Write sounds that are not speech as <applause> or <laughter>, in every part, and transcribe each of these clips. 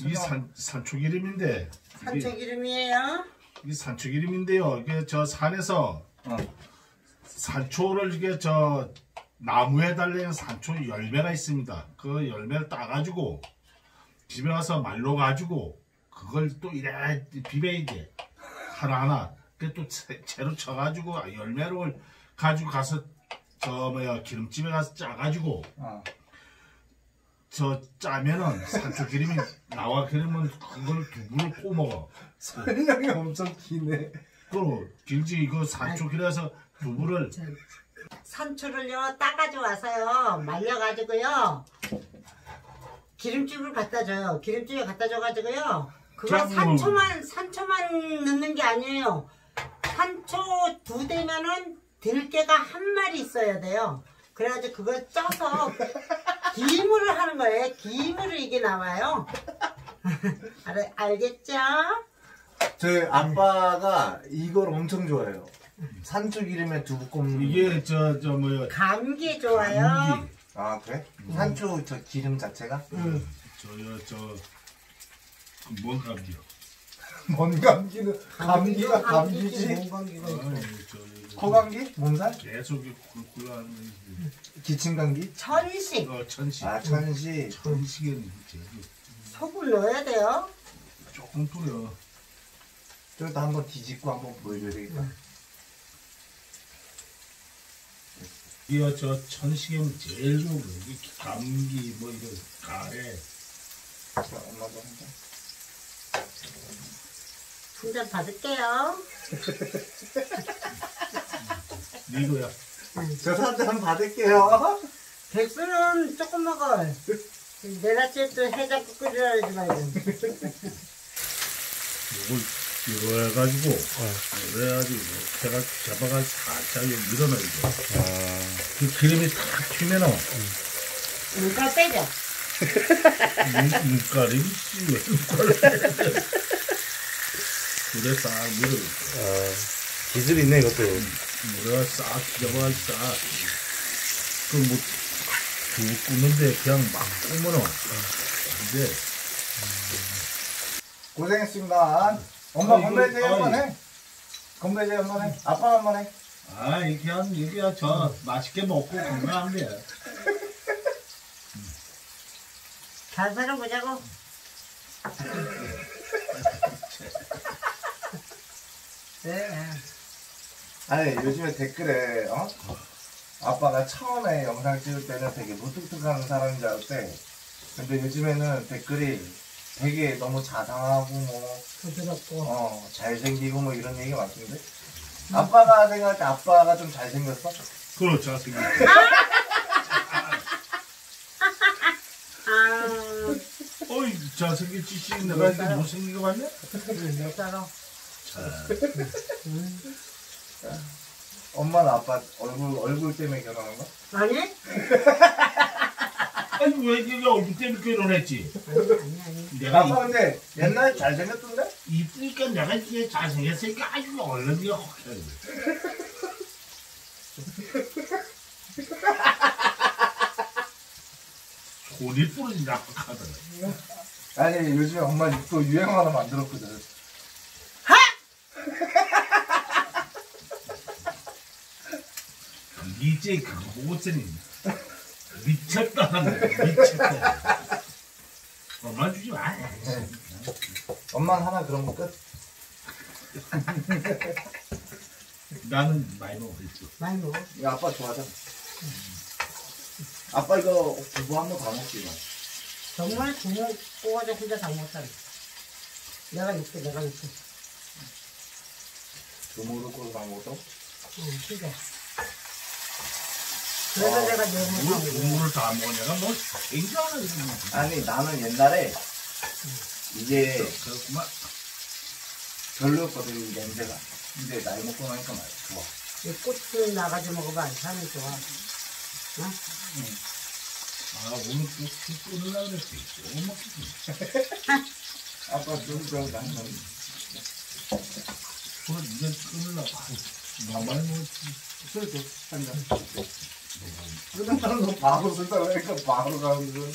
이게 산 산초기름인데 이게, 산초 기름이에요. 이게 산초기름인데요. 이게 저 산에서 어. 산초를 이게 저 나무에 달린 산초 열매가 있습니다. 그 열매를 따가지고 집에 와서 말로 가지고 그걸 또 이래 비벼야 돼 하나하나. 그또 채로 쳐가지고 열매를 가지고 가서 저 뭐야 기름집에 가서 짜가지고 어. 저 짜면은 산초 기름이 나와 그러면 그걸 두부를 꼬 먹어. 설명이 엄청 기네. 그 길지 이거 산초 기름에서 두부를 산초를요 따가지고 와서요 말려가지고요 기름집을 갖다 줘요. 기름집에 갖다 줘가지고요. 그거 짱. 산초만 산초만 넣는 게 아니에요. 산초 두 대면은 들깨가 한 마리 있어야 돼요. 그래가지고 그걸 쪄서 기물을 하는 거예요. 기물을 이게 나와요. <laughs> 알, 알겠죠? 저희 아빠가 이걸 엄청 좋아해요. 산초 기름에 두부꼼. 이게 저 저 뭐야 감기에 좋아요. 감기 아 그래? 산초 저 기름 자체가? 응. 저요 저뭔 감기요? 뭔 감기는 감기가 감기지. 뭔 감기가 있어. 아유, 저 코감기? 몸살? 계속 이렇게 굴굴하는 거 기침 감기? 천식 어 천식 아 천시. 천식에는 제일 소금 넣어야 돼요. 조금 뿌려. 저기다 한번 뒤집고 한번 보여줘야 되겠다. 이거 저 천식에는 제일 좋은 거 감기 뭐 이거 가래 자, 엄마도 한 잔. 한잔 받을게요. <laughs> 이거야. 저한잔 받을게요. 백수는 조금 먹어. 아침에 또 해장국 끓이라 그러지 말고. 이걸 이거 해가지고 그래가지고 해가 잡아가지고 살짝 밀어넣어 이거. 그 기름이 탁 튀면은 눈깔 빼죠. 눈- 눈깔이 왜 눈깔을 물에 싹 밀어 기술이 있네 이것도 물에 싹 잡아가지고 싹 그뭐 두부 굽는데 그냥 막 굽으면 안돼 고생했습니다. 엄마 건배제 한번 아이고. 해. 건배제 한번 해. 아빠 한번 해. 아 이렇게 한 이게 저 맛있게 먹고 건강한 게잘 살아보자고. <laughs> 네. 아니 요즘에 댓글에 어? 아빠가 처음에 영상 찍을 때는 되게 무뚝뚝한 사람인 줄 알았대. 근데 요즘에는 댓글이 되게 너무 자상하고 뭐 부드럽고. 어, 잘생기고 뭐 이런 얘기 많던데. 아빠가 생각할 때 아빠가 좀 잘생겼어? 그렇죠 잘생겼 아, 어이 잘생겼지 씨 내가 이렇게 못생긴 거 같냐? 몇 살아? 엄마는 아빠 얼굴 얼굴 때문에 결혼한 거야? 아니? <laughs> 아니 왜 이게 얼굴 때문에 결혼했지? 아니, 아니, 아니. 내가 아빠 근데 옛날에 잘생겼던데? 이- 이쁘니까 내가 이게 잘생겼으니까 아주 얼른 이가 확 해. <laughs> 손이 부러진다 하더라. 아니 요즘에 엄마 또 유행 하나 만들었거든. 이제 그거 보고서는 미쳤다 하네 미쳤다. 엄마 주지 마. 엄마는 하나 그런 거 끝. 나는 많이 먹고 있어. 많이 먹어. 이거 아빠 좋아하잖아. 아빠 이거 두부 한 번 다 먹지 마. 정말 두부 뽑아서 혼자 다 먹었다. 내가 먹게, 내가 먹게. 두부를 꽂아 다 먹었어? 응, 진짜. 그래서 내가 너무 물, 먹어. 국물을 다 먹으냐가 뭐 굉장하네. 아니 나는 옛날에 이게 그렇구만. 별로였거든 이 냄새가. 근데 나이 먹고 나니까 맛 좋아. 이 꽃을 나가지 먹으면 안 사는 좋아. 아 오늘 또 끊으려고 그랬지. 조금 먹겠지. 아빠 좀 그럼 나는 오늘 이제 끊으려고. 아이, 너무 많이 먹었지. 술 줘. 한 잔. 끊는다는 거 바로 쓴다고 하니까 바로 가는 거.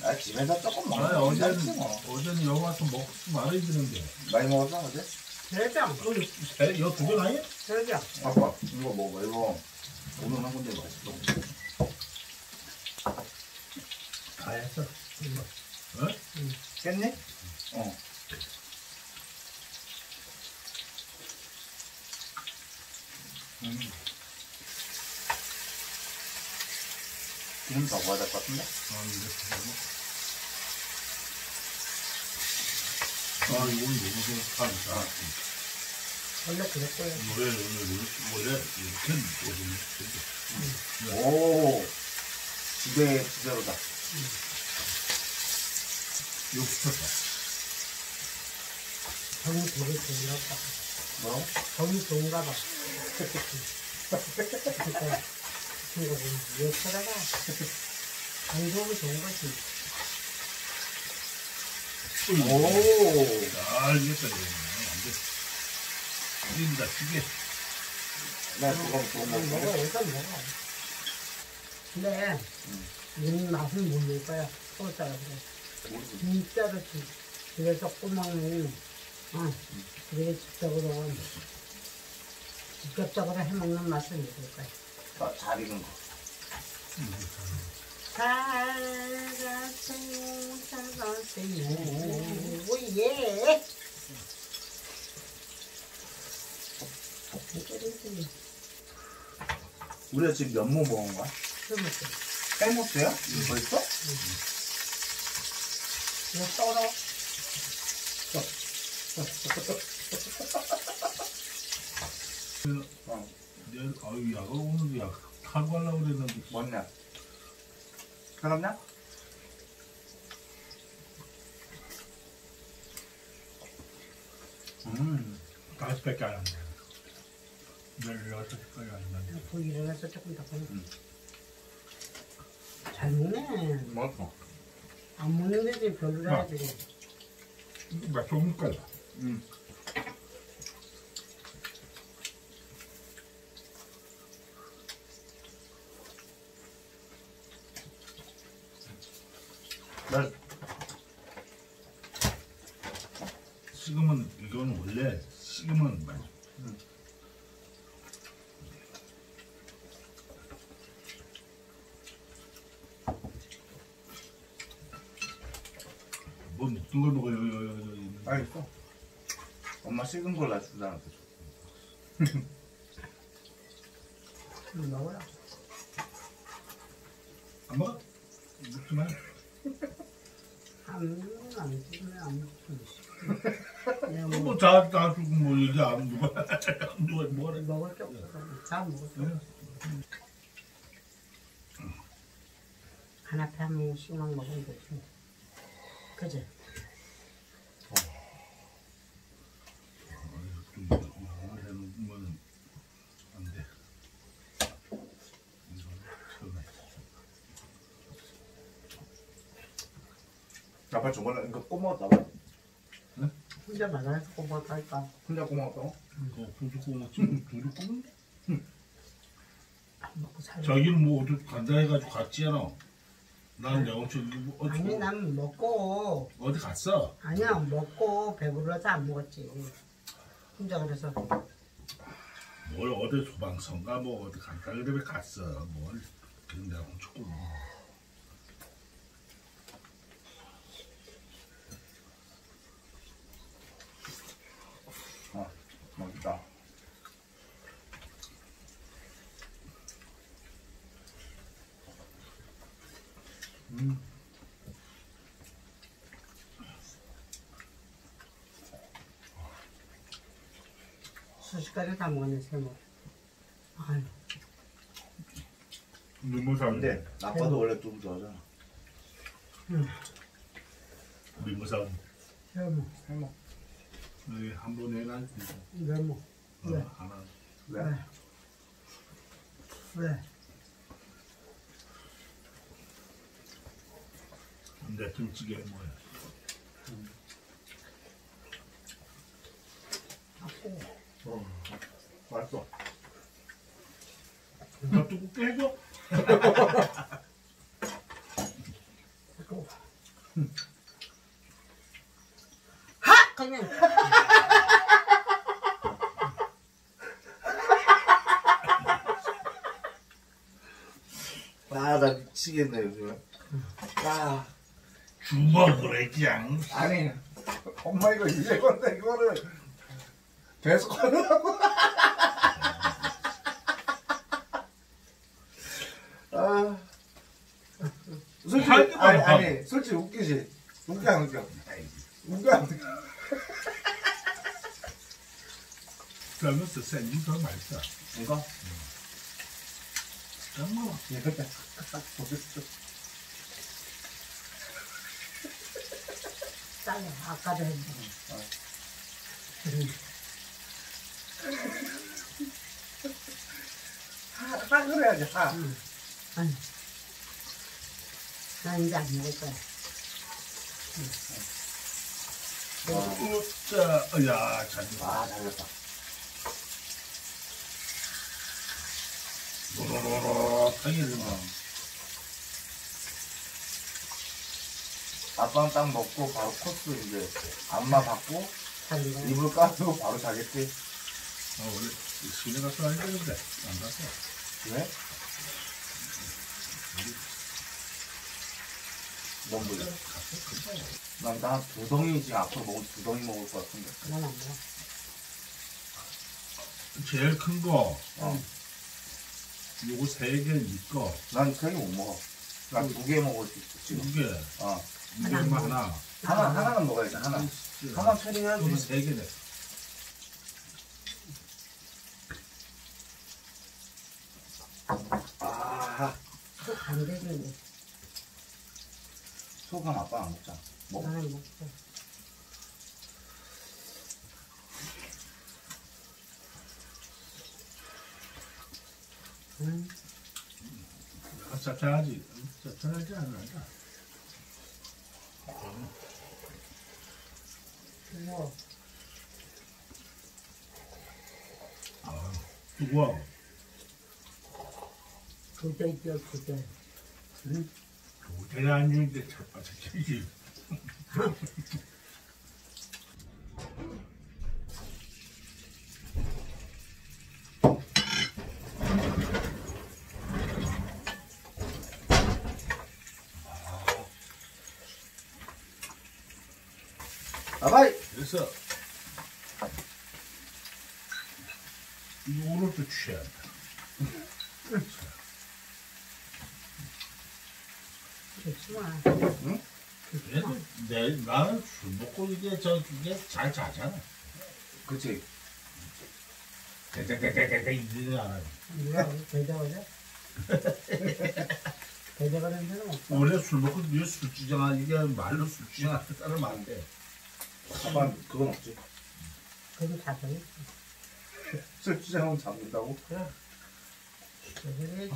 나 집에서 조금 아, 먹어. 어제는, 뭐. 어제는 여기 와서 먹고 말아야 되는데. 많이 먹었어 어제? 대장, 배, 이거 두개 나요? 대장. 아빠 이거 먹어 이거 오늘 한 건데 맛있어. 다 했어. 어? 깼니? 어. 음. 기름 더 먹어야 될 것 같은데? 아, 이거 아, 이거 너무 좋다. 원래 그랬어요. 원래, 원래, 원래 이렇게 먹으면 오 지대 지대로다. 이거 붙었다. 정이 되게 좋은가 봐. 뭐? 정이 좋은가 봐. 그러니까 쳐다봐? 안 좋으면 좋은 거지. 오. 아, 이겼다, 이거. 안 돼. 찌린다, 찌개. 나 그거 먹어, 먹어. 일단 먹어. 근데, 이 맛은 모를 거야. 소자라 그래. 진짜로 집, 집에서 꼬먹는, 어, 집에 직접으로, 직접적으로 해먹는 맛을 모를 거야. 아, 잘 익은 거. 살가세요, 살가세요. 오예. 우리가 지금 면모 먹은 거야? 술 먹고. 해모스야? 벌써? 이거 썰어. 어. 내, 아유, 약을 오늘 약 타고 가려고 그랬는데. 뭐냐? 사람냐? 음. 다섯 밖에 안 한다. 열여섯 까지 안 한다. 그 일어나서 조금 더 보내. 음. 잘 먹네. 맛있어. 안 먹는 데지 별로라지. 맛 좋은 거야. 음. 나 식으면, 이건 원래 식으면 맛. 뭐 먹던 걸 먹어요, 요, 요, 요, 요. 알겠어. 엄마 식은 걸 놔주지 않았어. 음, 먹어라. 안 먹어? 먹지 마. 안, 안 찍으면 안 먹지. 내가 뭐, 뭐, 다, 다 주고, 뭐, 이게 안 누가, 누가, 뭐래. 먹을 게 없어서. 다 먹었어. 앞에 한 명씩만 먹으면 되지. 그지? 또 이거, 이거 해놓으면 안 돼. 이거 처음에. 아빠 저번에 이거 꼬먹었다. 봐. 혼자 말아서 뭐 할까? 혼자? 그거 고추 구워 지금 둘이 구운 안 먹고 살아. 자기는 뭐 어디 간다 해가지고 갔지 않아 나는 영철 어디 아니, 난 먹고, 어디 갔어? 아니야, 먹고 배불러서 안 먹었지. 혼자 그래서. 뭘 어디 소방서인가 뭐 어디 간다 그러면 갔어 뭘 그냥 내가 훔쳤고 어, 맛있다. 음. 수십가지 다 먹었네, 세모. 아유, 눈물 근데 아빠도 원래 두부 좋아하잖아. 민무사 세모. 해먹. 여기 한번 해놔 세모. 어, 왜? 하나 왜? 왜? 왜? 내 등찌개 뭐야 자꾸. 어, 맛있어. 나 두껍게 해줘 <laughs> 자꾸. 그냥 아, 나 미치겠네, 요즘. 아, 주먹으로 그냥 아니, 엄마 이거 이제 건데, 이거를 계속 하느라고. 아. 솔직히, 아니. 아니, 솔직히 웃기지? 웃겨, 안 웃겨? 웃겨, 안 웃겨? 그러면서 생긴 더 맛있어 이거? 정말 이거 딱, 딱 보겠어. 싸요. 아까도 했는데. 하, 하 그래야지, 하. 아니. 난 이제 안 먹을 거야. 자, 야, 잘 아, 잘렸다. 노로로로하게 어. 아빠는 딱 먹고 바로 코스 이제 안마 받고. 이불 까고 바로 자겠지. 어, 원래 시내 가서 하야 되는데 안 가서 왜? 뭔 불려? 난나 두 덩이 지금 앞으로 먹을 두 덩이 먹을 것 같은데. 난 안 먹어. 제일 큰 거 어. 요거 세 개 니꺼 난세개못 먹어. 난 두 개 먹을 수 있어 지금. 두 개 어. 이게 하나. 하나 하나 하나는 먹어야지 하나. 하나 처리해야지. 세 개네 아 또안 되는데. 소금 아빠 안 먹자. 먹. 먹어. 응. 아, 짭짤하지 짭짤하지 않아 뭐, 두고 그대 있죠, 그대. 응? 도대가 안 주는데 찹바삭해지 아바이. 그래서 요거를 또 취해야 돼 좋지만. 그래도 내, 나는 술 먹고 이게 저 이게 잘 자잖아 그치. 대대대대대 이러지 않아 뭐야, 대답하자? 대답하는 <laughs> 데는 없어. 원래 술 먹고 왜 술주정한 이게 말로 술주정하는 사람 안 돼. 아빠 그건 없지. 그래도. 술 주장하면 잡는다고? 그래. 그래.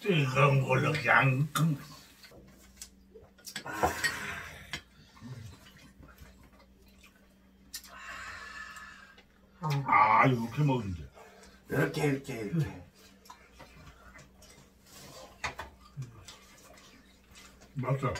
뜨거운 걸로 그냥 금. 어. 아 이렇게 먹는 게. 이렇게 이렇게 이렇게. 맞아.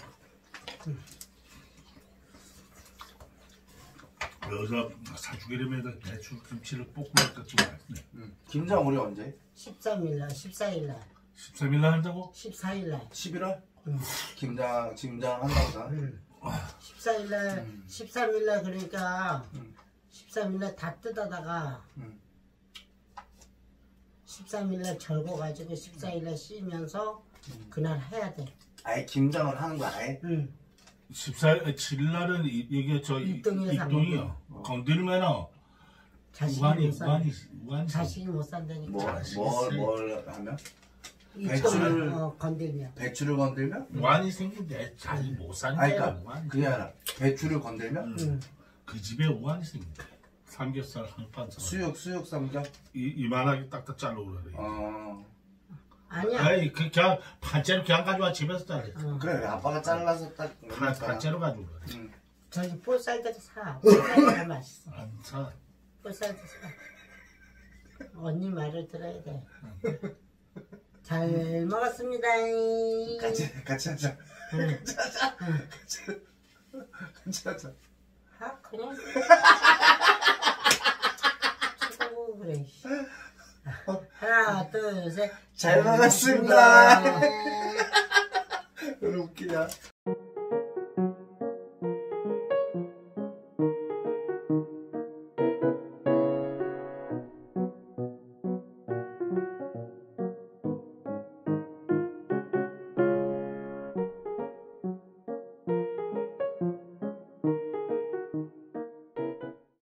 여기서 사주기름에다 배추 김치를 볶고 먹다 좀 맛있네. 음. 김장 우리 언제? 13일날, 14일날, 13일 날 한다고? 14일날. 11월? 응. 김장 김장 한다고 응. 14일날, 음. 13일날 그러니까 음. 13일날 다 뜯어다가 음. 13일날 절고 가지고 14일날 씻으면서 음. 그날 해야 돼. 아예 김장을 하는 거야 아예? 응. 14일, 7일 날은 이- 이게 저 입동이요. 건드리면은 자식이 우한이 못 산. 우한이 우한이 자식이 못 산다니까. 뭐뭘 뭘 하면? 이 배추를- 어, 건들면. 배추를 건들면? 우한이 생긴데 자기 못 사는 아니 그러니까. 그게 아니라 배추를 건들면? 음. 응. 그 집에 우한이 생긴다. 삼겹살 한판 사. 수육 수육 삼겹? 이 이만하게 딱딱 잘라 그래. 어 아니야. 아이 그 그냥 판째로 그냥 가져와 집에서 잘라. 어. 그래 아빠가 잘라서 딱. 판째로 가지고 그래. 응. 저기 볼살도 사. 볼살도 맛있어. 안 사. 볼살도 사. 언니 말을 들어야 돼. <laughs> 잘 먹었습니다. 같이 같이 하자. 응. 같이 하자. 같이 하자. 아 그냥 치고 <laughs> 그래. 씨. 하나 둘 셋. 잘 먹었습니다. 왜 <laughs> 웃기냐?